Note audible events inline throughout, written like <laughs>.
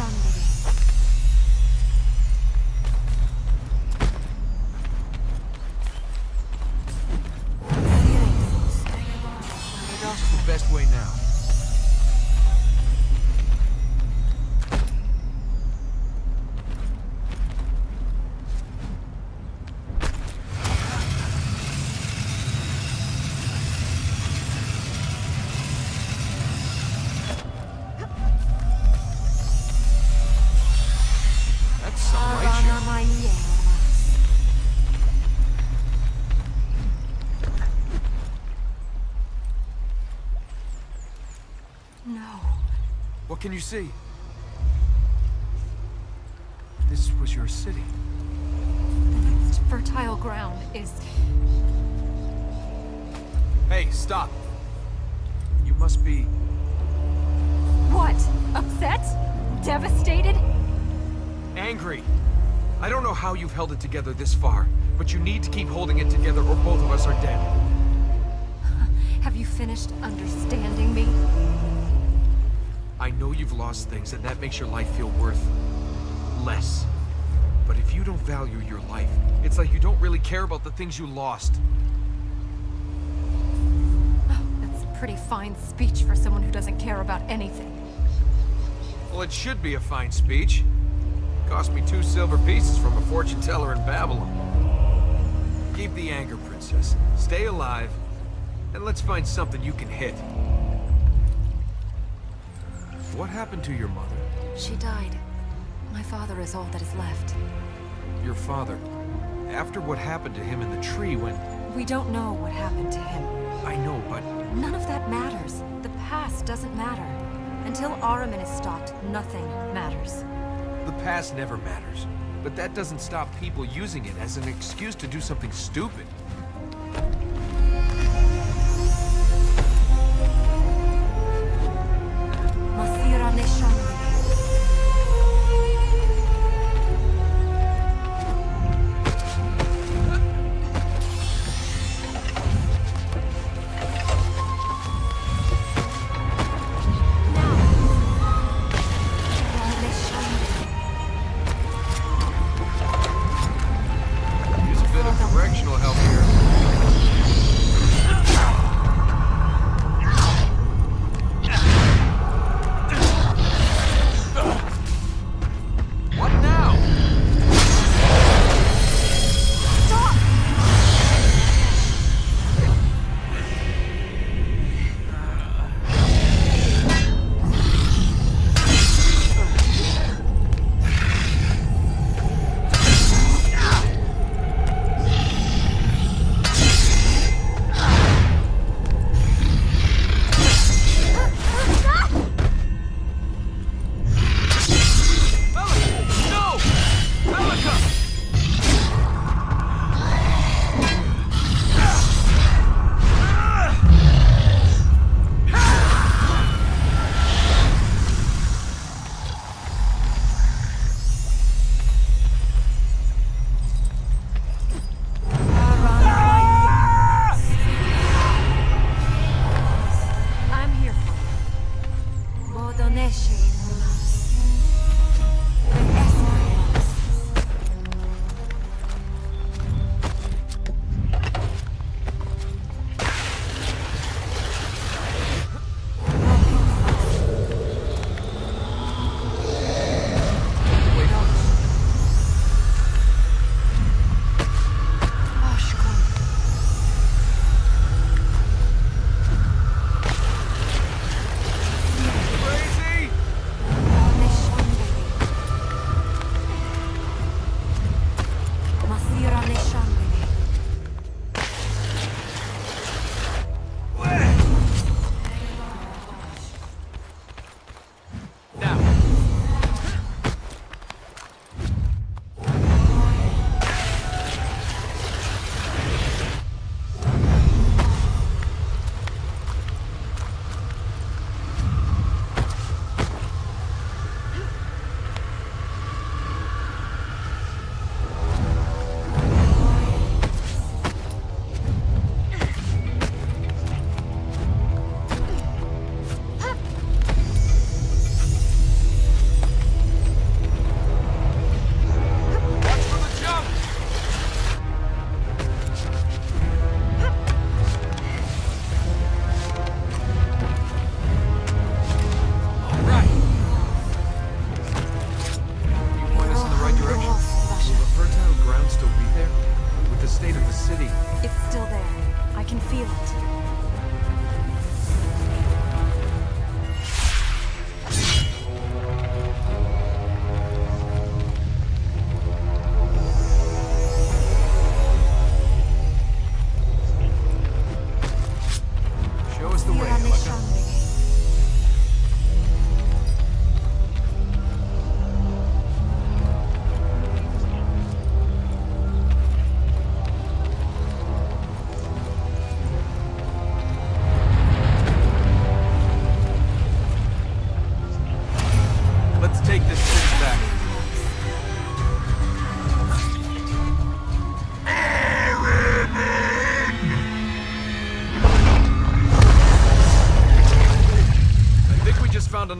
Sunday. What can you see? This was your city. The next fertile ground is... Hey, stop. You must be... What? Upset? Devastated? angry. I don't know how you've held it together this far, but you need to keep holding it together or both of us are dead. Have you finished understanding me? I know you've lost things, and that makes your life feel worth... less. But if you don't value your life, it's like you don't really care about the things you lost. Oh, that's pretty fine speech for someone who doesn't care about anything. Well, it should be a fine speech. Cost me two silver pieces from a fortune teller in Babylon. Keep the anger, Princess. Stay alive, and let's find something you can hit. What happened to your mother? She died. My father is all that is left. Your father? After what happened to him in the tree when... We don't know what happened to him. I know, but... None of that matters. The past doesn't matter. Until Ahriman is stopped, nothing matters. The past never matters. But that doesn't stop people using it as an excuse to do something stupid.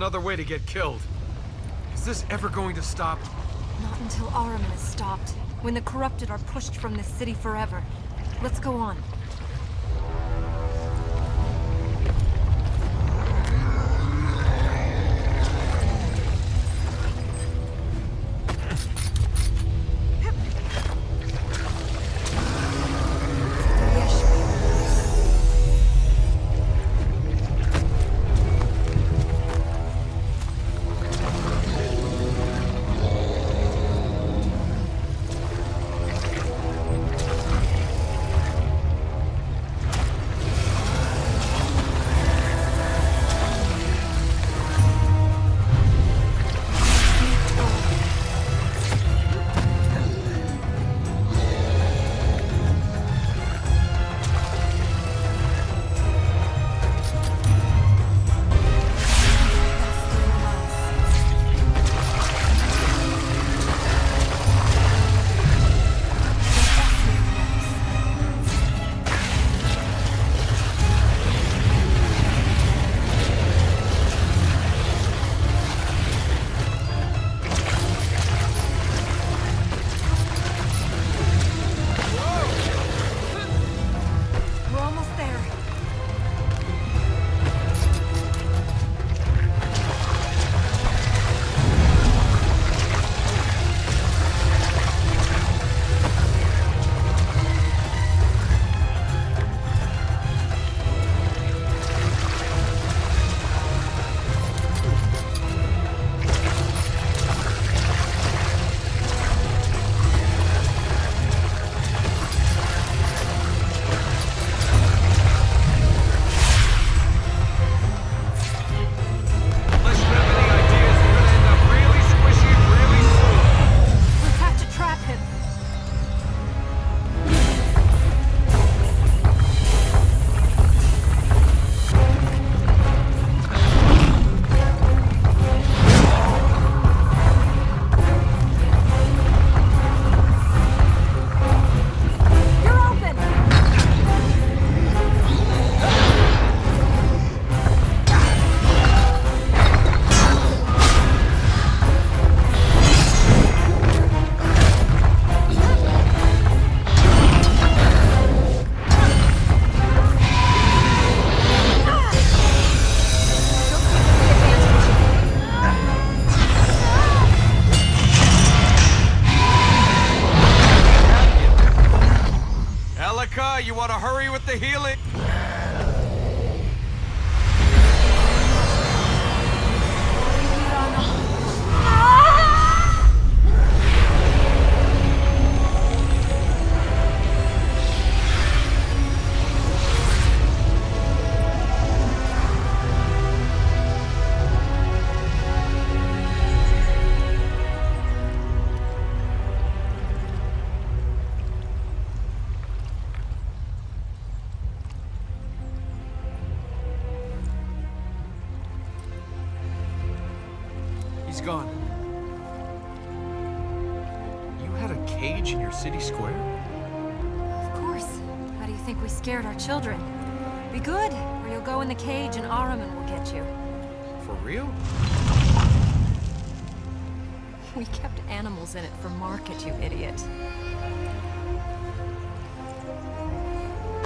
Another way to get killed. Is this ever going to stop? Not until Ahriman is stopped. When the corrupted are pushed from this city forever. Let's go on. Our children? Be good, or you'll go in the cage and Ahriman will get you. For real? <laughs> We kept animals in it for market, you idiot.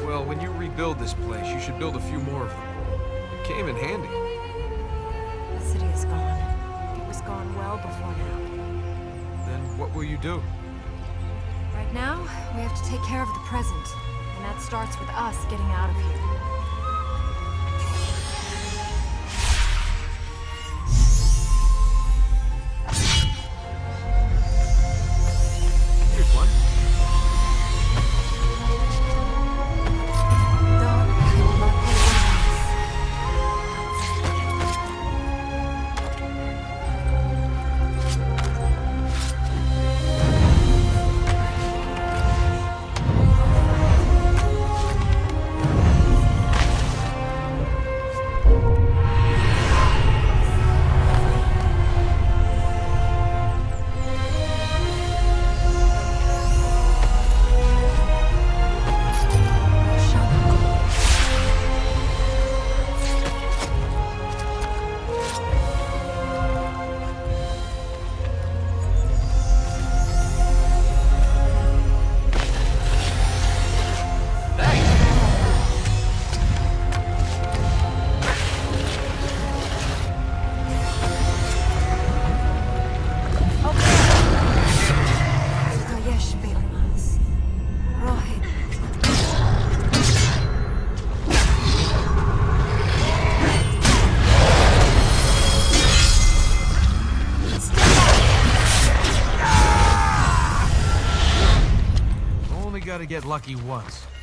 Well, when you rebuild this place, you should build a few more of them. It came in handy. The city is gone. It was gone well before now. Then what will you do? Right now, we have to take care of the present. That starts with us getting out of here. Gotta get lucky once.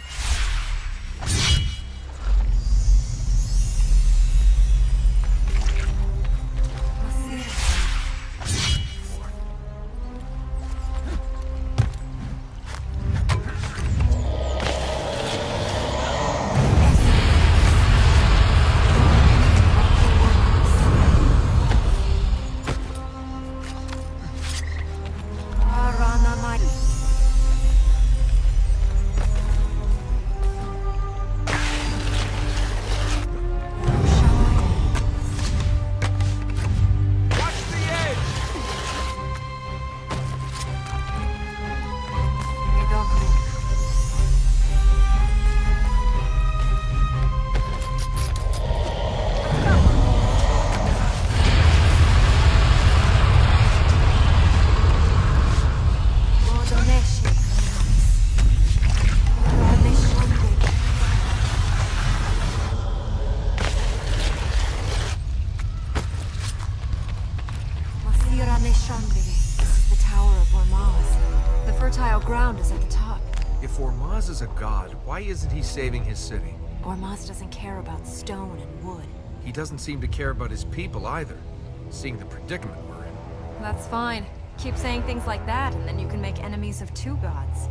City? Ormazd doesn't care about stone and wood. He doesn't seem to care about his people either, seeing the predicament we're in. That's fine. Keep saying things like that, and then you can make enemies of two gods.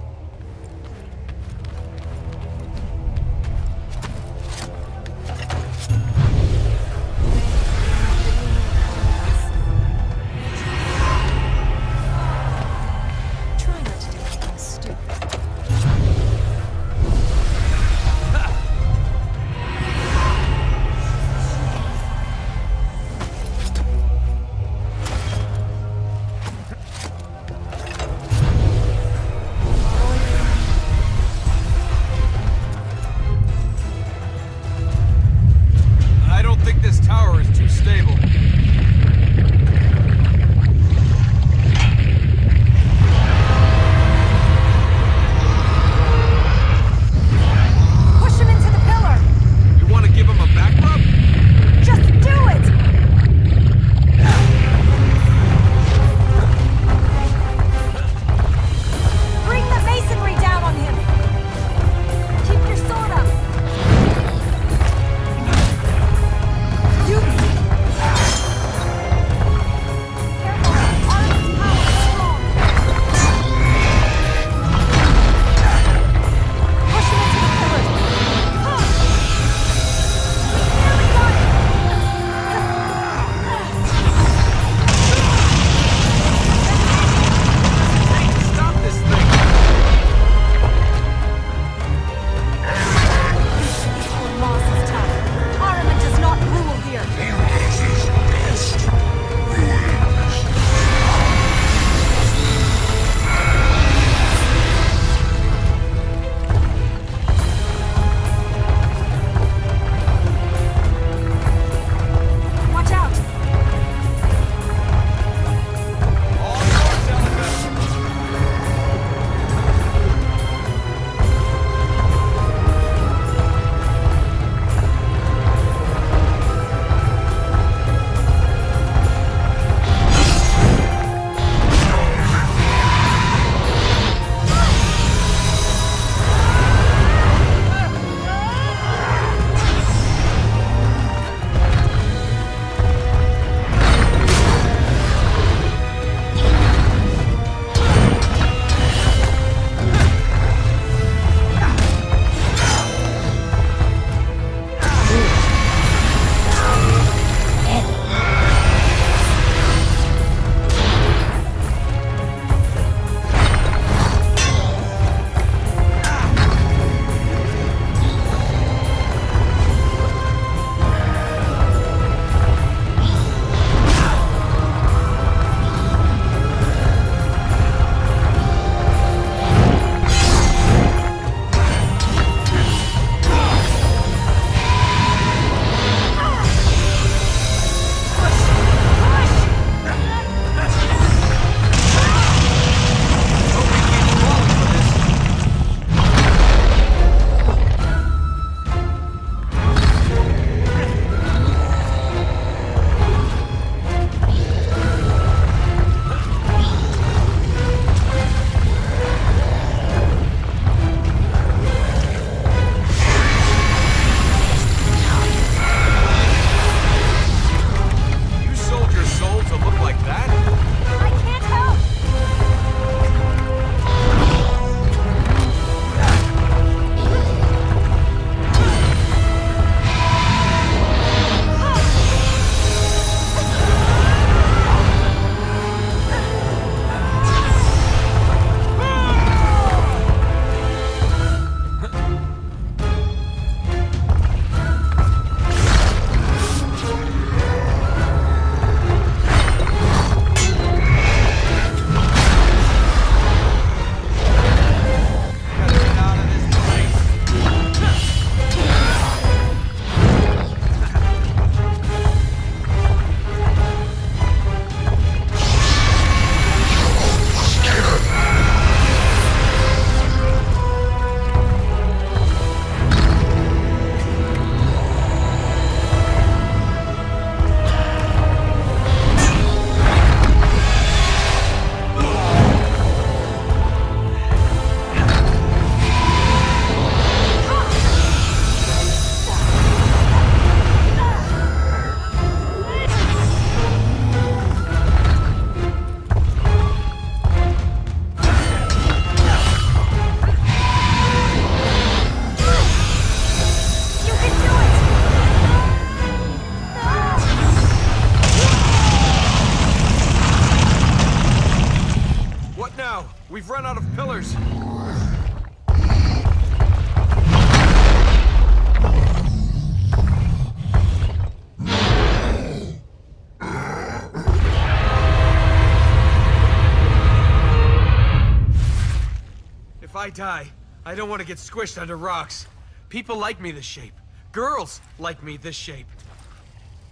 I die, I don't want to get squished under rocks. People like me this shape. Girls like me this shape.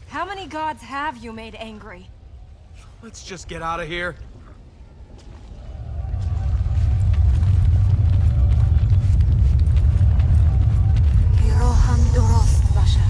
How many gods have you made angry? Let's just get out of here. Hiroham Dorost, Basha.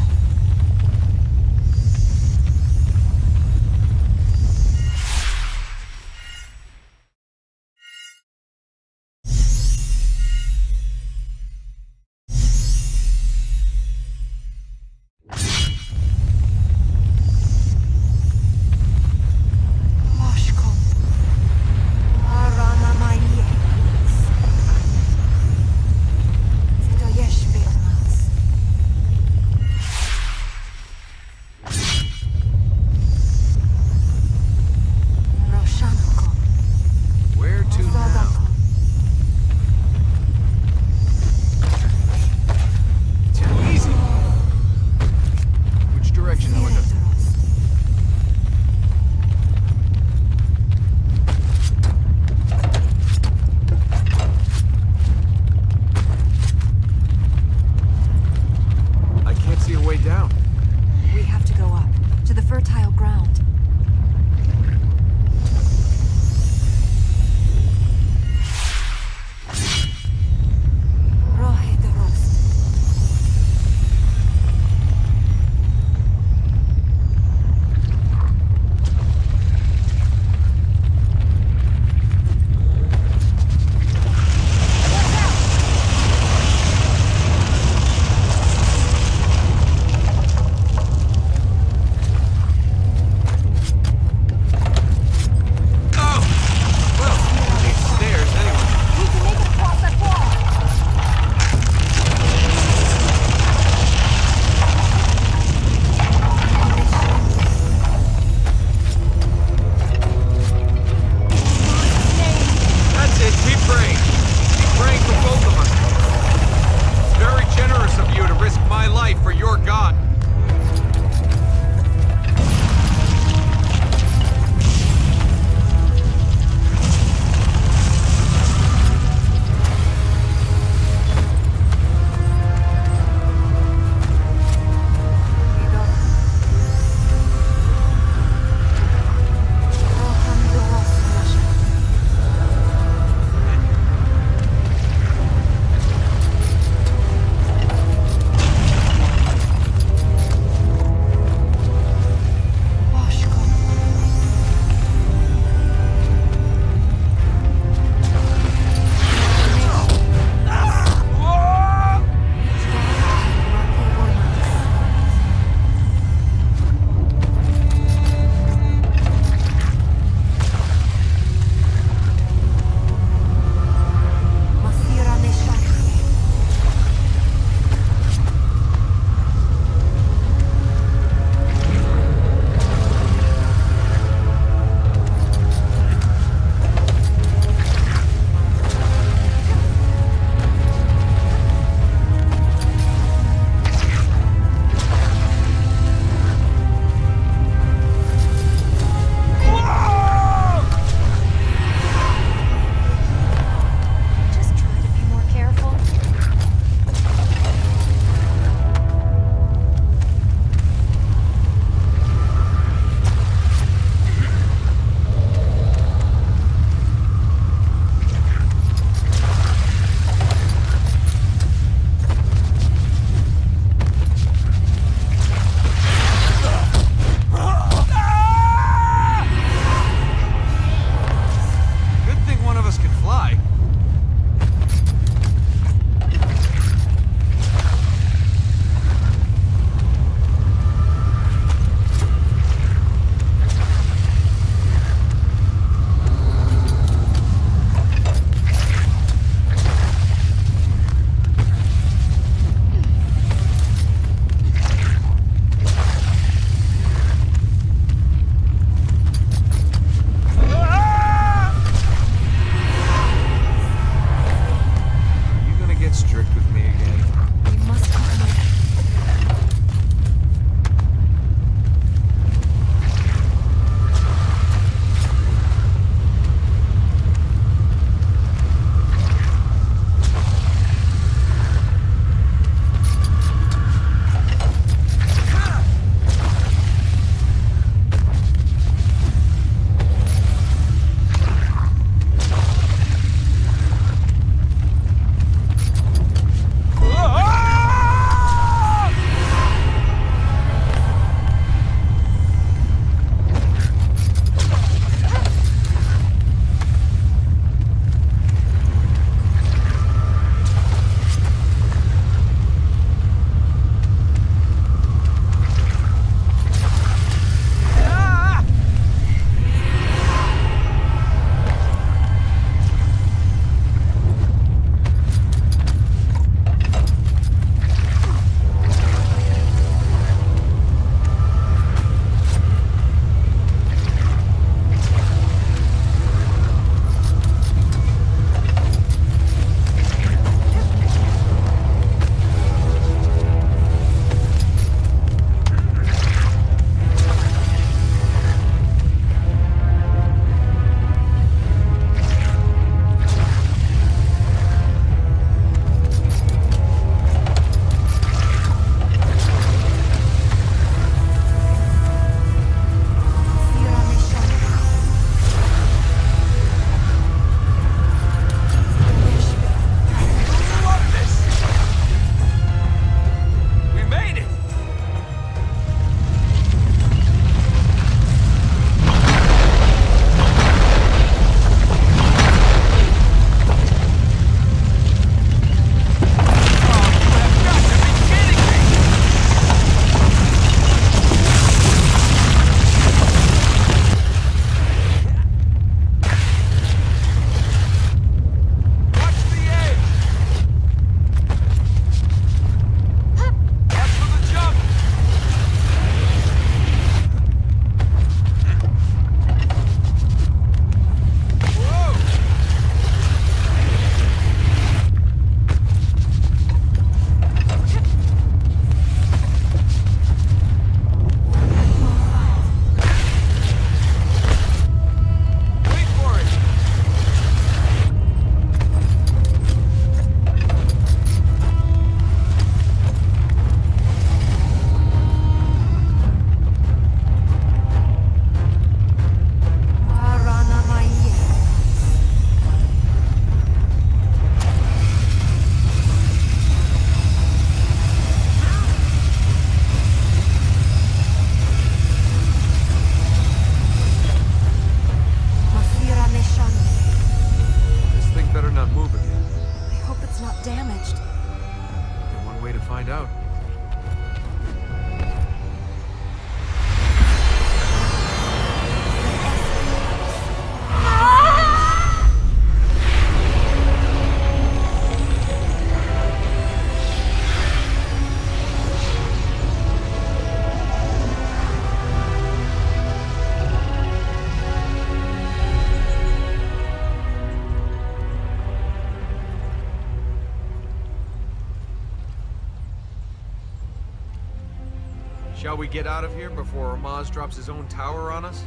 We get out of here before Ormazd drops his own tower on us?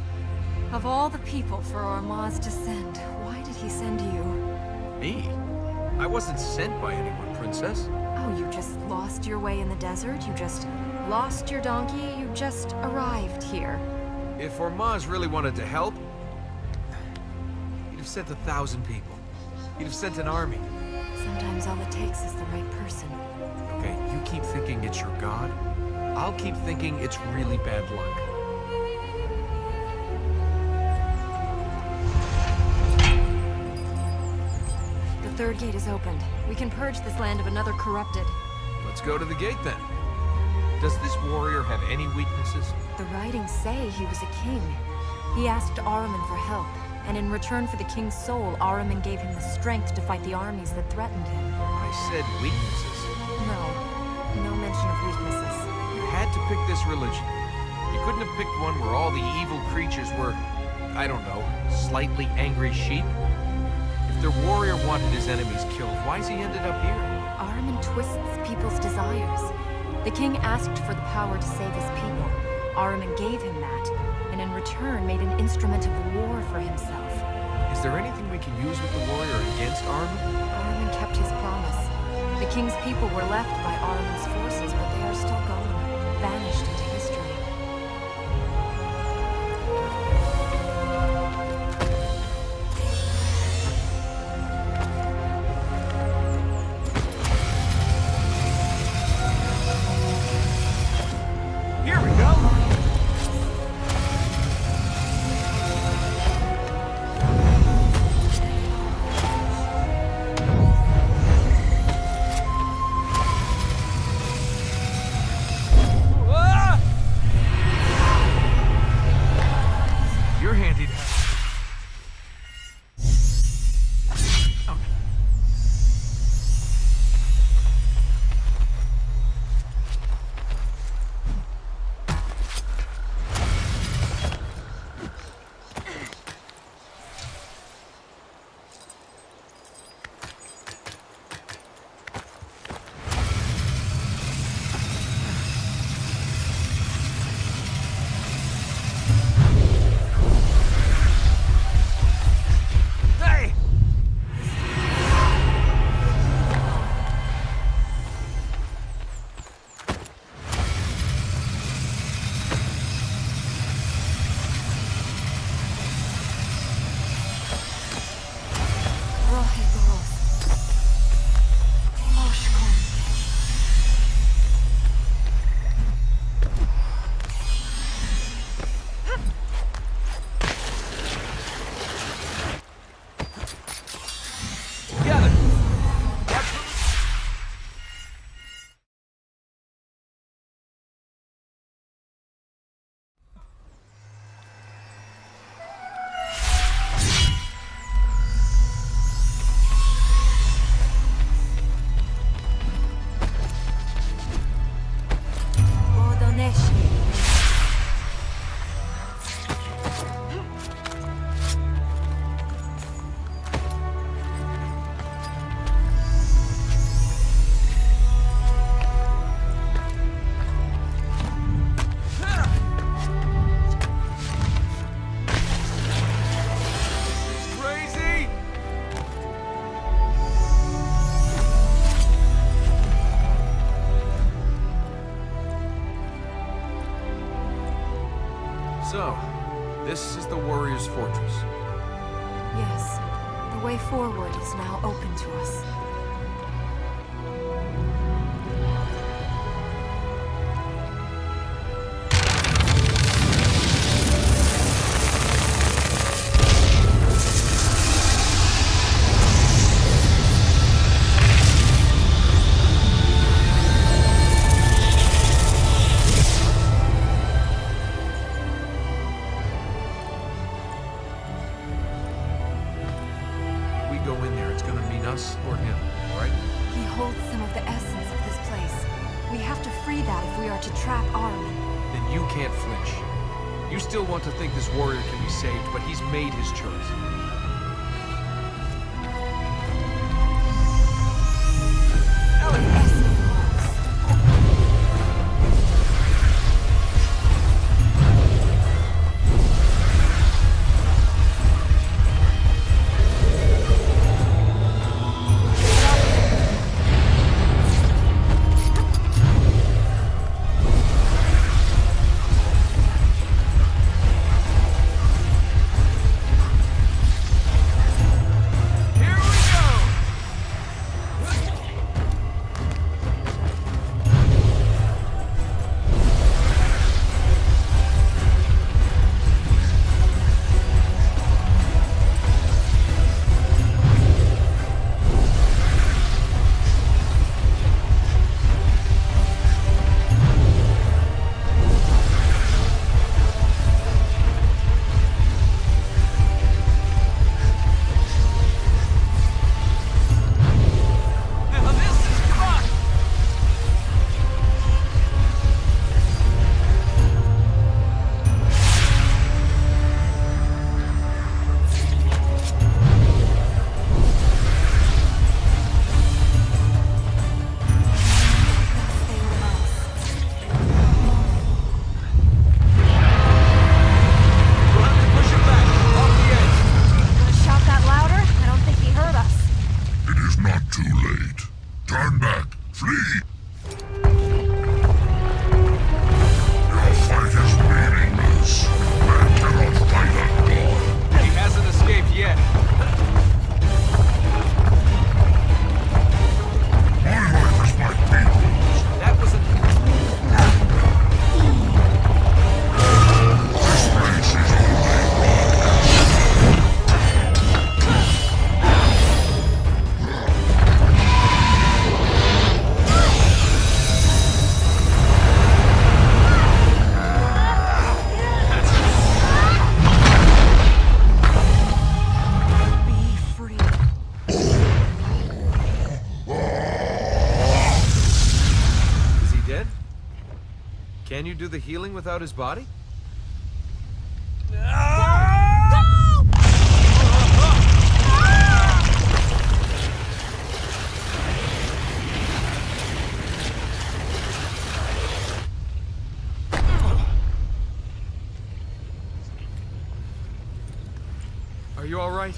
Of all the people for Ormazd to send, why did he send you? Me? I wasn't sent by anyone, Princess. Oh, you just lost your way in the desert? You just lost your donkey? You just arrived here? If Ormazd really wanted to help, he'd have sent a thousand people. He'd have sent an army. Sometimes all it takes is the right person. Okay, you keep thinking it's your god. I'll keep thinking it's really bad luck. The third gate is opened. We can purge this land of another corrupted. Let's go to the gate then. Does this warrior have any weaknesses? The writings say he was a king. He asked Ahriman for help, and in return for the king's soul, Ahriman gave him the strength to fight the armies that threatened him. I said weaknesses. No, no mention of weaknesses. You had to pick this religion. You couldn't have picked one where all the evil creatures were, I don't know, slightly angry sheep. If their warrior wanted his enemies killed, why why's he ended up here? Ahriman twists people's desires. The king asked for the power to save his people. Ahriman gave him that, and in return made an instrument of war for himself. Is there anything we can use with the warrior against Armin? Ahriman kept his promise. The king's people were left by Ahriman's forces, but they are still gone, So, this is the warrior's fortress. Yes, the way forward is now open to us. the healing without his body? Are you all right?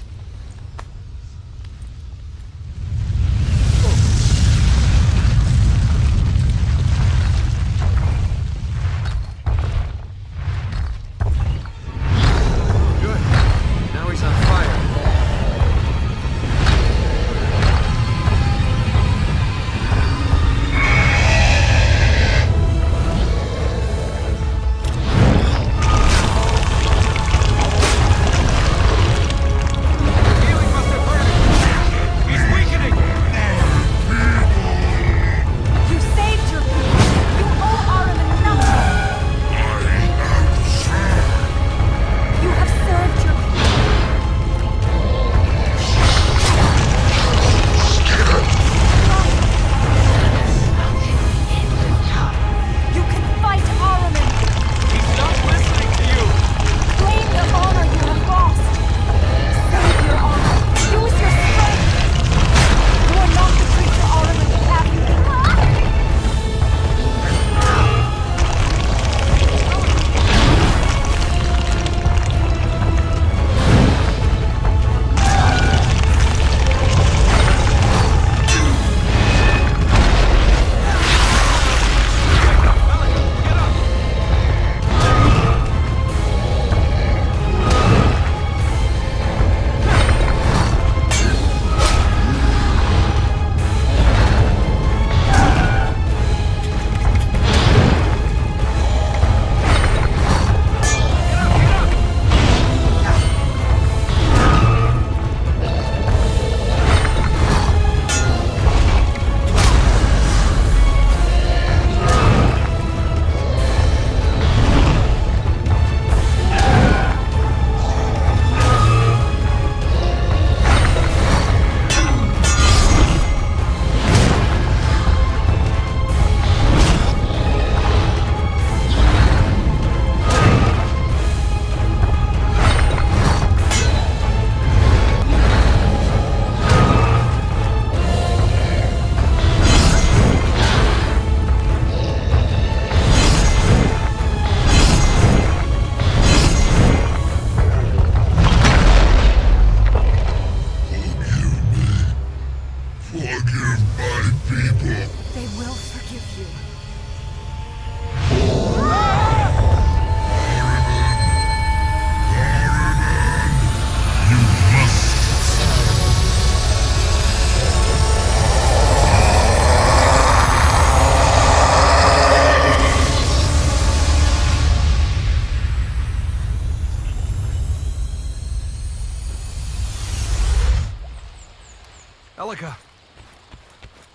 Elika!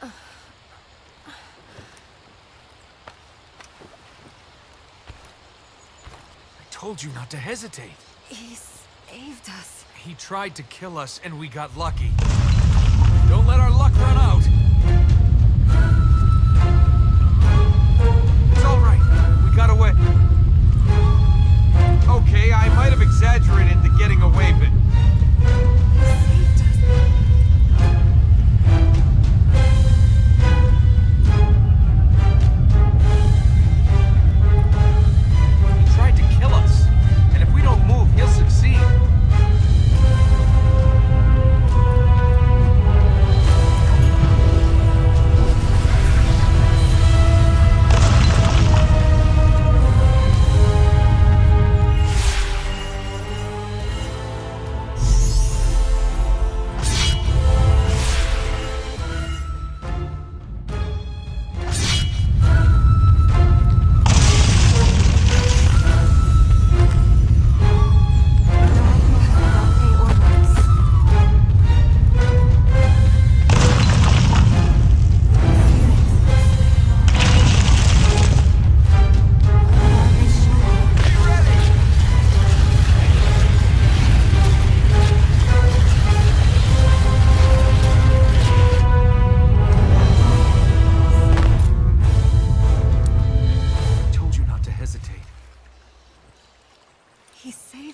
I told you not to hesitate. He saved us. He tried to kill us, and we got lucky. Don't let our luck run out! It's all right. We got away. Okay, I might have exaggerated the getting away bit.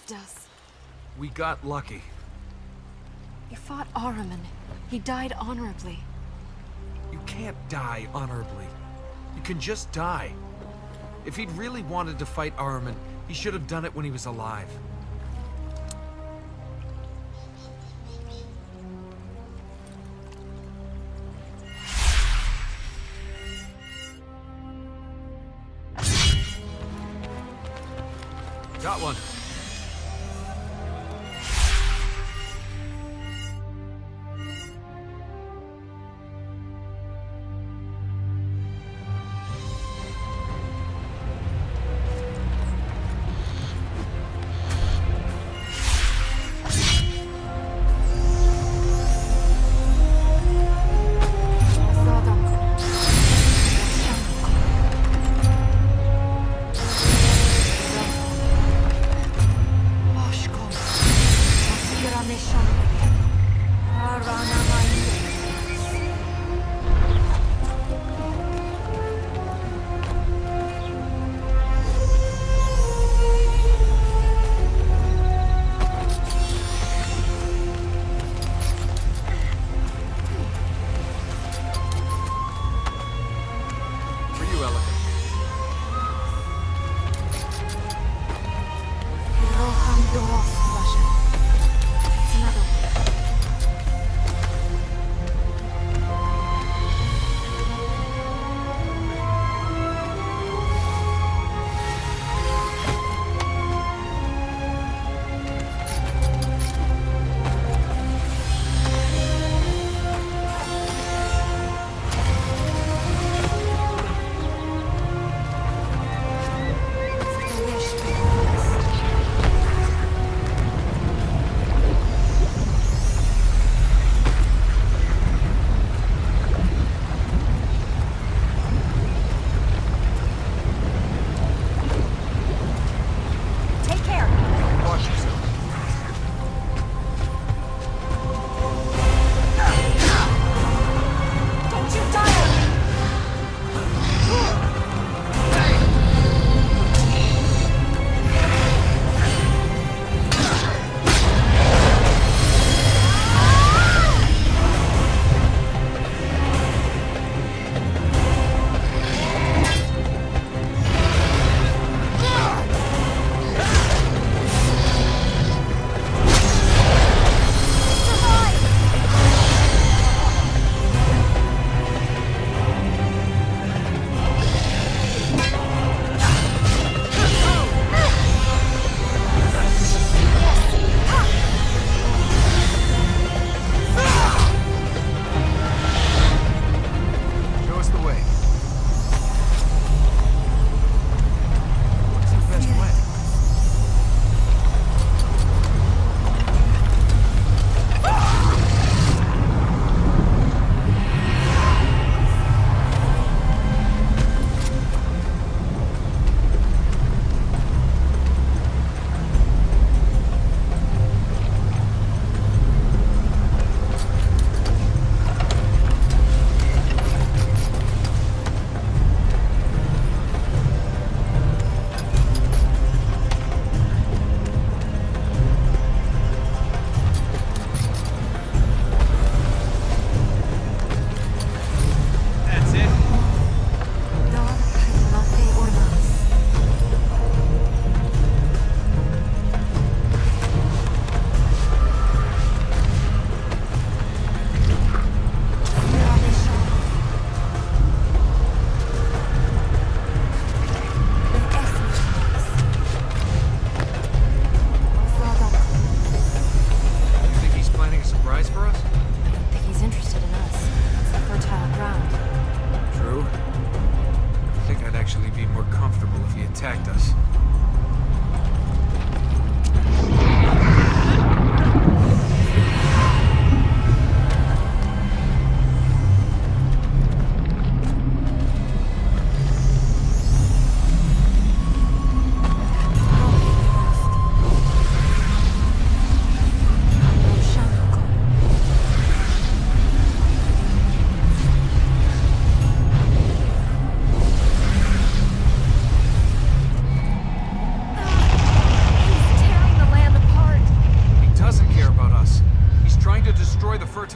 Saved us. We got lucky. You fought Ahriman. He died honorably. You can't die honorably. You can just die. If he'd really wanted to fight Ahriman, he should have done it when he was alive.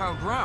Hotel Grand.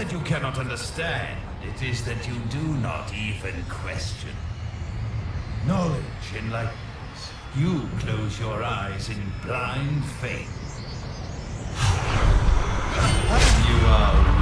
that you cannot understand. It is that you do not even question. Knowledge enlightens. You close your eyes in blind faith. You are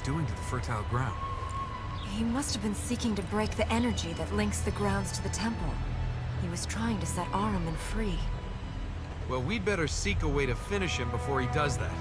do you think he was doing to the fertile ground? He must have been seeking to break the energy that links the grounds to the temple. He was trying to set Ahriman free. Well, we'd better seek a way to finish him before he does that.